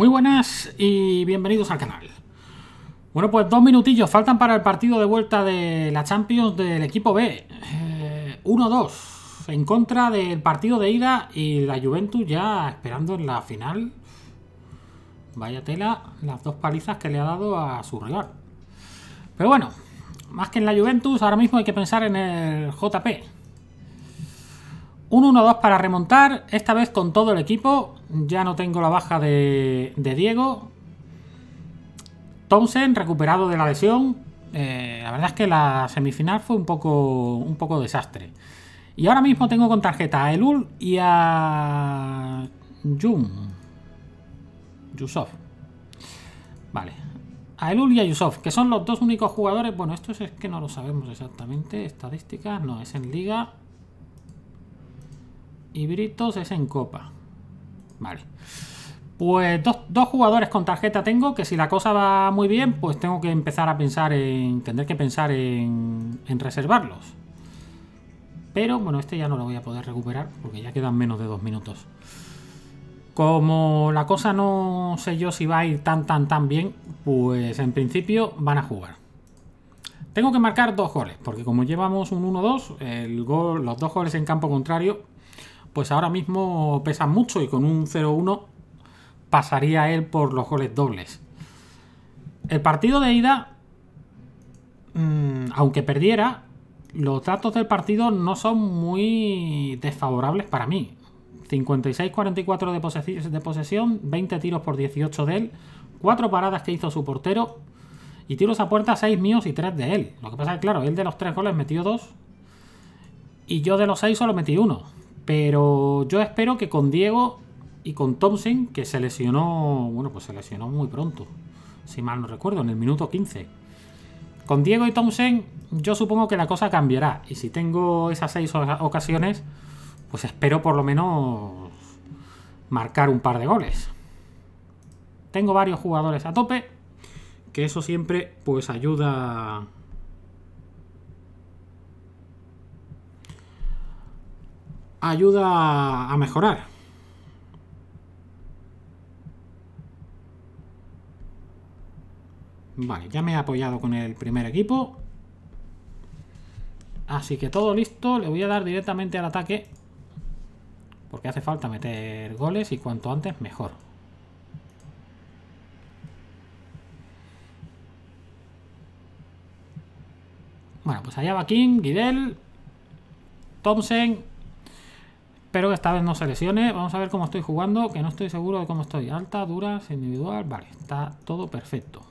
Muy buenas y bienvenidos al canal. Bueno, pues dos minutillos faltan para el partido de vuelta de la Champions del equipo B. 1-2 eh, en contra del partido de ida y la Juventus ya esperando en la final. Vaya tela las dos palizas que le ha dado a su rival. Pero bueno, más que en la Juventus, ahora mismo hay que pensar en el JP. Un 1-2 para remontar, esta vez con todo el equipo. Ya no tengo la baja de, Diego. Thompson recuperado de la lesión. Eh, la verdad es que la semifinal fue un poco, un poco desastre. Y ahora mismo tengo con tarjeta a Elul y a Jun. Yusuf. Vale. A Elul y a Yusuf, que son los dos únicos jugadores. Bueno, esto es que no lo sabemos exactamente. Estadísticas, no, es en liga. Y Britos es en copa. Vale. Pues dos, jugadores con tarjeta tengo, que si la cosa va muy bien, pues tengo que empezar a pensar en... Tendré que pensar en, en reservarlos. Pero bueno, este ya no lo voy a poder recuperar porque ya quedan menos de dos minutos. Como la cosa no sé yo si va a ir tan tan tan bien, pues en principio van a jugar. Tengo que marcar dos goles, porque como llevamos un 1-2, los dos goles en campo contrario, pues ahora mismo pesan mucho y con un 0-1 pasaría él por los goles dobles. El partido de ida, mm, aunque perdiera, los datos del partido no son muy desfavorables para mí. 56-44 de, de, posesión, 20 tiros por 18 de él, 4 paradas que hizo su portero y tiros a puerta 6 míos y 3 de él. Lo que pasa es que, claro, él de los 3 goles metió 2 y yo de los 6 solo metí 1. Pero yo espero que con Diego y con Thompson, que se lesionó, bueno, pues se lesionó muy pronto, si mal no recuerdo, en el minuto 15. Con Diego y Thompson yo supongo que la cosa cambiará. Y si tengo esas 6 ocasiones, pues espero por lo menos marcar un par de goles. Tengo varios jugadores a tope, que eso siempre pues ayuda ayuda a mejorar. Vale, ya me he apoyado con el primer equipo. Así que todo listo. Le voy a dar directamente al ataque porque hace falta meter goles y cuanto antes mejor. Bueno, pues allá va King, Guidel, Thompson. Espero que esta vez no se lesione. Vamos a ver cómo estoy jugando, que no estoy seguro de cómo estoy. Alta, dura, individual. Vale, está todo perfecto.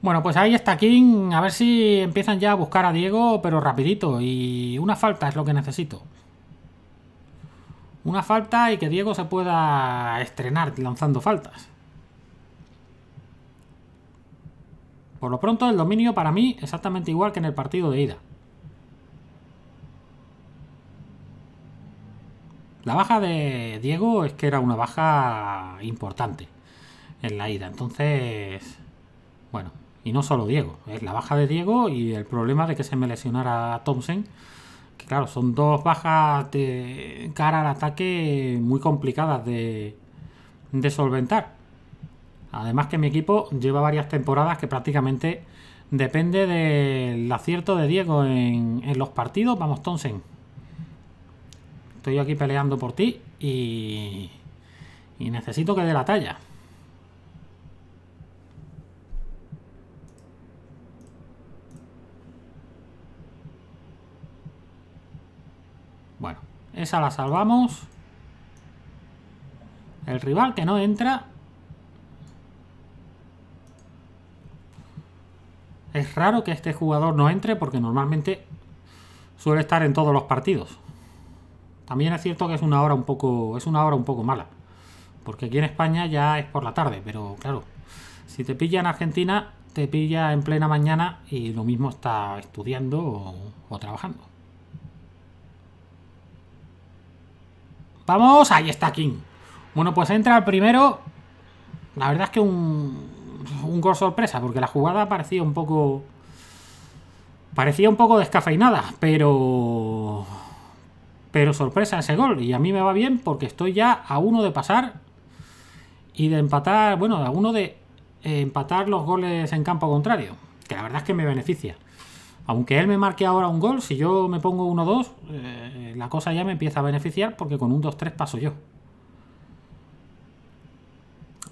Bueno, pues ahí está King. A ver si empiezan ya a buscar a Diego, pero rapidito. Y una falta es lo que necesito. Una falta y que Diego se pueda estrenar lanzando faltas. Por lo pronto el dominio para mí exactamente igual que en el partido de ida. La baja de Diego es que era una baja importante en la ida. Entonces, bueno, y no solo Diego, es la baja de Diego y el problema de que se me lesionara Thompson. Que claro, son dos bajas de cara al ataque muy complicadas de, solventar. Además que mi equipo lleva varias temporadas que prácticamente depende del acierto de Diego en, en los partidos. Vamos, Thompson. Estoy aquí peleando por ti y, y necesito que dé la talla. Bueno, esa la salvamos. El rival que no entra. Es raro que este jugador no entre porque normalmente suele estar en todos los partidos. También es cierto que es una hora un poco es una hora un poco mala. Porque aquí en España ya es por la tarde, pero claro, si te pilla en Argentina, te pilla en plena mañana y lo mismo está estudiando o trabajando. Vamos, ahí está King. Bueno, pues entra el primero. La verdad es que un, un gol sorpresa, porque la jugada parecía un poco... Parecía un poco descafeinada, pero... Pero sorpresa ese gol. Y a mí me va bien porque estoy ya a uno de pasar y de empatar, bueno, a uno de eh, empatar los goles en campo contrario. Que la verdad es que me beneficia. Aunque él me marque ahora un gol, si yo me pongo 1-2, eh, la cosa ya me empieza a beneficiar porque con un 2-3 paso yo.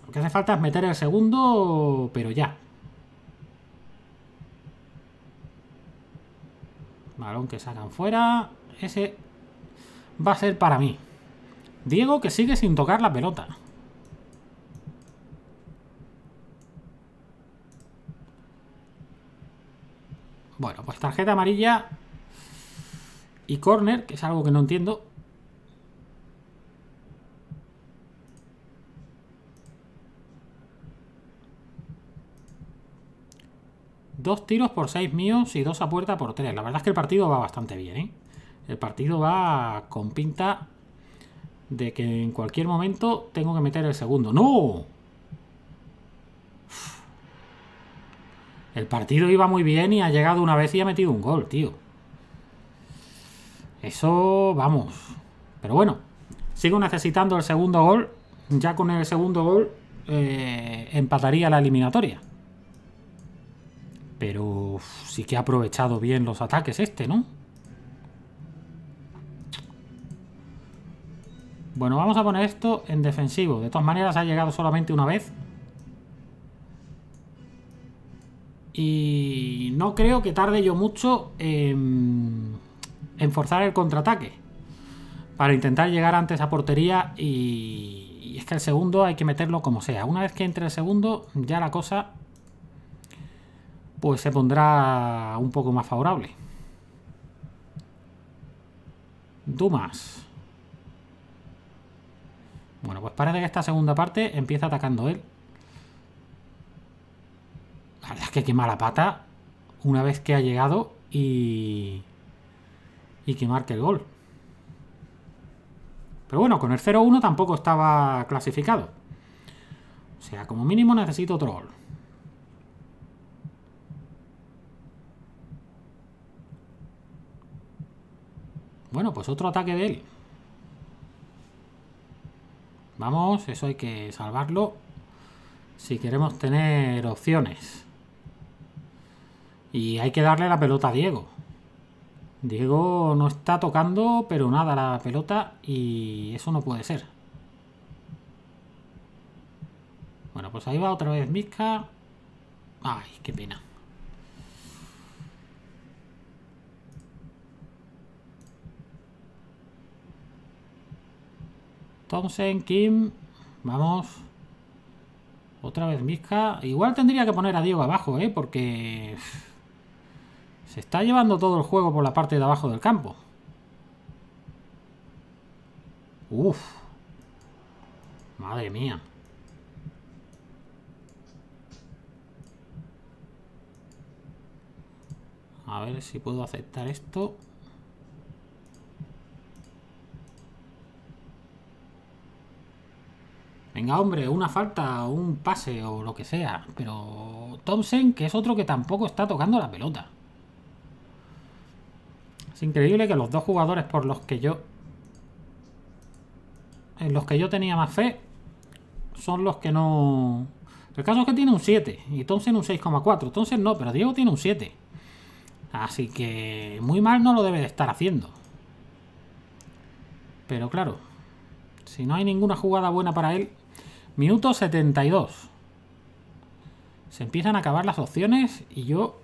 Lo que hace falta es meter el segundo, pero ya. Balón que sacan fuera. Ese va a ser para mí. Diego que sigue sin tocar la pelota. Bueno, pues tarjeta amarilla y corner, que es algo que no entiendo. Dos tiros por seis míos y dos a puerta por tres. La verdad es que el partido va bastante bien, ¿eh? El partido va con pinta de que en cualquier momento tengo que meter el segundo. ¡No! El partido iba muy bien y ha llegado una vez y ha metido un gol, tío. Eso, vamos. Pero bueno, sigo necesitando el segundo gol. Ya con el segundo gol eh, empataría la eliminatoria. Pero sí que ha aprovechado bien los ataques este, ¿no? Bueno, vamos a poner esto en defensivo. De todas maneras ha llegado solamente una vez. Y no creo que tarde yo mucho en, forzar el contraataque. Para intentar llegar antes a portería y, y es que el segundo hay que meterlo como sea. Una vez que entre el segundo ya la cosa pues se pondrá un poco más favorable. Dumas. Bueno, pues parece que esta segunda parte empieza atacando él. La verdad es que qué mala pata una vez que ha llegado y, y que marque el gol. Pero bueno, con el 0-1 tampoco estaba clasificado. O sea, como mínimo necesito otro gol. Bueno, pues otro ataque de él. Vamos, eso hay que salvarlo. Si queremos tener opciones. Y hay que darle la pelota a Diego. Diego no está tocando, pero nada, la pelota. Y eso no puede ser. Bueno, pues ahí va otra vez Miska. Ay, qué pena. Thompson, Kim. Vamos. Otra vez Miska. Igual tendría que poner a Diego abajo, ¿eh? Porque... Se está llevando todo el juego por la parte de abajo del campo. Uf. Madre mía. A ver si puedo aceptar esto. Venga, hombre, una falta, un pase o lo que sea. Pero Thompson, que es otro que tampoco está tocando la pelota. Es increíble que los dos jugadores por los que yo... En los que yo tenía más fe son los que no... El caso es que tiene un 7 y Thompson un 6,4. Entonces no, pero Diego tiene un 7. Así que muy mal no lo debe de estar haciendo. Pero claro, si no hay ninguna jugada buena para él, Minuto 72. Se empiezan a acabar las opciones y yo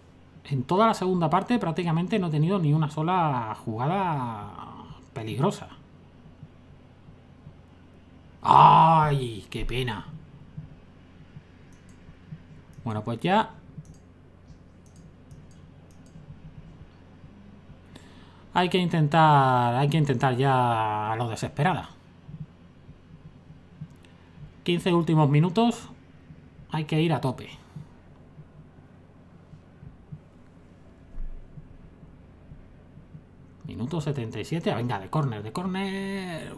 en toda la segunda parte prácticamente no he tenido ni una sola jugada peligrosa. ¡Ay! ¡Qué pena! Bueno, pues ya... Hay que intentar... Hay que intentar ya a lo desesperada. 15 últimos minutos hay que ir a tope. Minuto 77. Venga, de córner, de córner.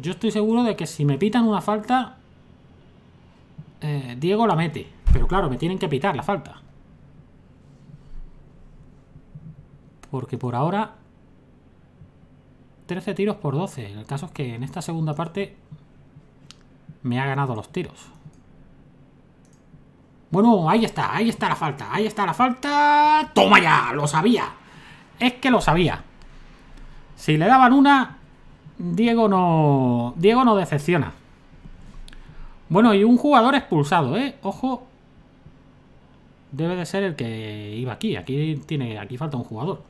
Yo estoy seguro de que si me pitan una falta, eh, Diego la mete. Pero claro, me tienen que pitar la falta. Porque por ahora 13 tiros por 12. El caso es que en esta segunda parte me ha ganado los tiros. Bueno, ahí está, ahí está la falta, ahí está la falta. ¡Toma ya! Lo sabía. Es que lo sabía. Si le daban una, Diego no. Diego no decepciona. Bueno, y un jugador expulsado, ¿eh? Ojo. Debe de ser el que iba aquí. Aquí tiene. Aquí falta un jugador.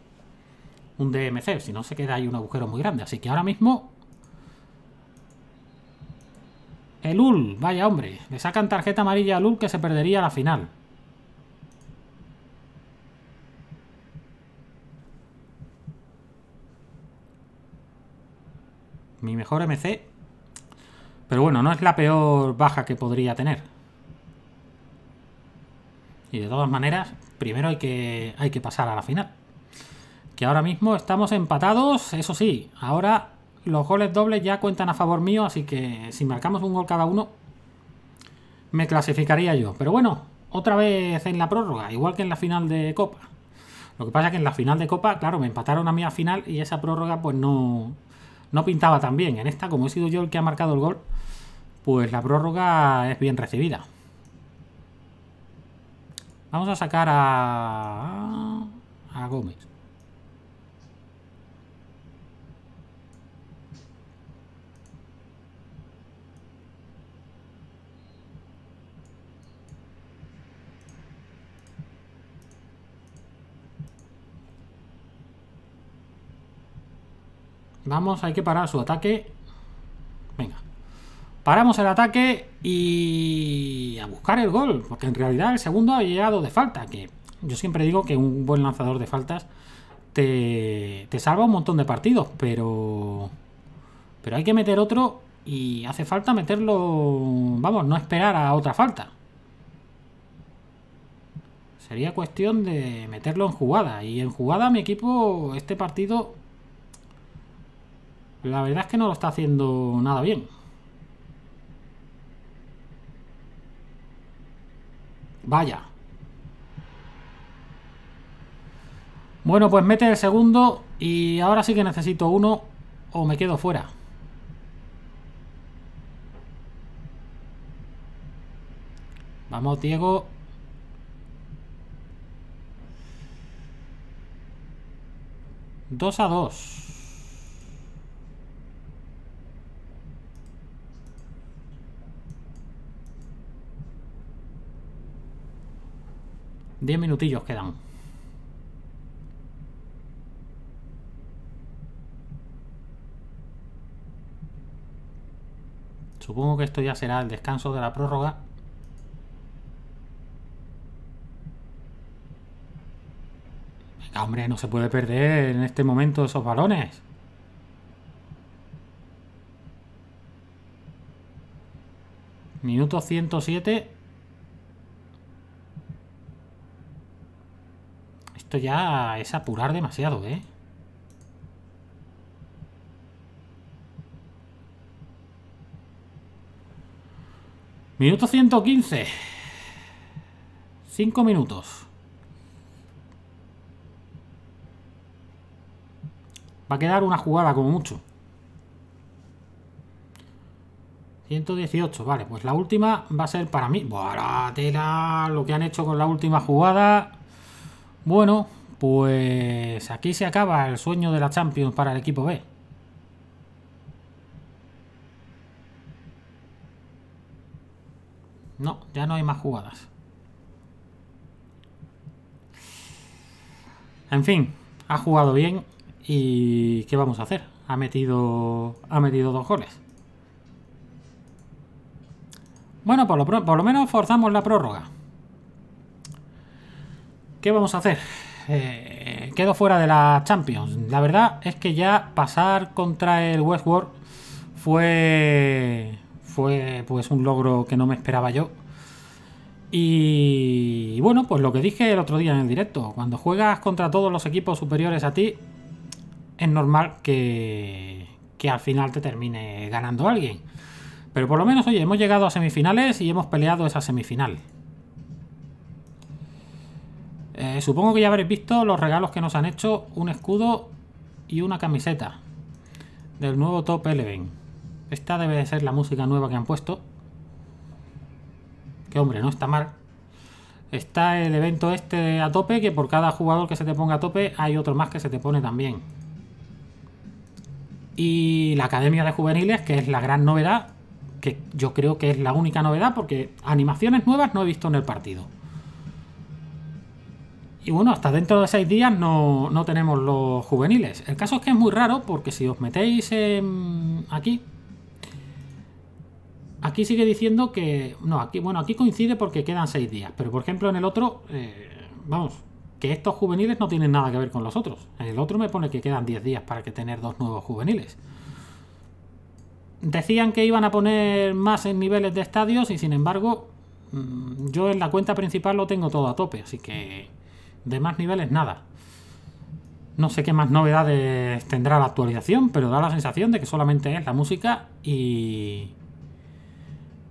Un DMC. Si no se queda ahí un agujero muy grande. Así que ahora mismo. El UL, vaya hombre. Le sacan tarjeta amarilla al UL que se perdería la final. Mi mejor MC. Pero bueno, no es la peor baja que podría tener. Y de todas maneras, primero hay que, hay que pasar a la final. Que ahora mismo estamos empatados, eso sí. Ahora los goles dobles ya cuentan a favor mío, así que si marcamos un gol cada uno, me clasificaría yo. Pero bueno, otra vez en la prórroga, igual que en la final de Copa. Lo que pasa es que en la final de Copa, claro, me empataron a mí a final y esa prórroga pues no, no pintaba tan bien. En esta, como he sido yo el que ha marcado el gol, pues la prórroga es bien recibida. Vamos a sacar a, a Gómez. Vamos, hay que parar su ataque. Venga. Paramos el ataque y a buscar el gol. Porque en realidad el segundo ha llegado de falta. Que yo siempre digo que un buen lanzador de faltas te, te salva un montón de partidos. Pero... Pero hay que meter otro y hace falta meterlo... Vamos, no esperar a otra falta. Sería cuestión de meterlo en jugada. Y en jugada mi equipo, este partido la verdad es que no lo está haciendo nada bien. Vaya. Bueno, pues mete el segundo y ahora sí que necesito uno o me quedo fuera. Vamos, Diego. Dos a dos. 10 minutillos quedan. Supongo que esto ya será el descanso de la prórroga. Venga, hombre, no se puede perder en este momento esos balones. Minuto 107. Ya es apurar demasiado, ¿eh? Minuto 115. 5 minutos. Va a quedar una jugada como mucho. 118, vale, pues la última va a ser para mí. Buah, tela, lo que han hecho con la última jugada. Bueno, pues aquí se acaba el sueño de la Champions para el equipo B. No, ya no hay más jugadas. En fin, ha jugado bien y ¿qué vamos a hacer? Ha metido, ha metido dos goles. Bueno, por lo, por lo menos forzamos la prórroga. ¿Qué vamos a hacer? Eh, quedo fuera de la Champions. La verdad es que ya pasar contra el Westworld fue, fue pues un logro que no me esperaba yo. Y, bueno, pues lo que dije el otro día en el directo, cuando juegas contra todos los equipos superiores a ti, es normal que, que al final te termine ganando alguien. Pero por lo menos, oye, hemos llegado a semifinales y hemos peleado esa semifinal. Eh, supongo que ya habréis visto los regalos que nos han hecho, un escudo y una camiseta del nuevo Top Eleven. Esta debe de ser la música nueva que han puesto. Que hombre, no está mal. Está el evento este a tope, que por cada jugador que se te ponga a tope hay otro más que se te pone también. Y la Academia de Juveniles, que es la gran novedad, que yo creo que es la única novedad, porque animaciones nuevas no he visto en el partido. Y bueno, hasta dentro de seis días no, no tenemos los juveniles. El caso es que es muy raro, porque si os metéis aquí, Aquí sigue diciendo que. No, aquí, bueno, aquí coincide porque quedan seis días. Pero por ejemplo, en el otro, eh, vamos, que estos juveniles no tienen nada que ver con los otros. En el otro me pone que quedan 10 días para que tener dos nuevos juveniles. Decían que iban a poner más en niveles de estadios y sin embargo, mm, yo en la cuenta principal lo tengo todo a tope, así que de más niveles nada. No sé qué más novedades tendrá la actualización, pero da la sensación de que solamente es la música y,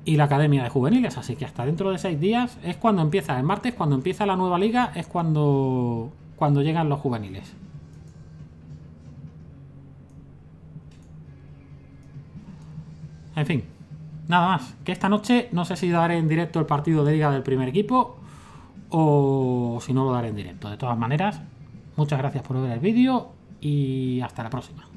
y la Academia de Juveniles. Así que hasta dentro de seis días es cuando empieza, el martes, cuando empieza la nueva liga, es cuando, cuando llegan los juveniles. En fin, nada más. Que esta noche no sé si daré en directo el partido de liga del primer equipo o si no lo daré en directo. De todas maneras, muchas gracias por ver el vídeo y hasta la próxima.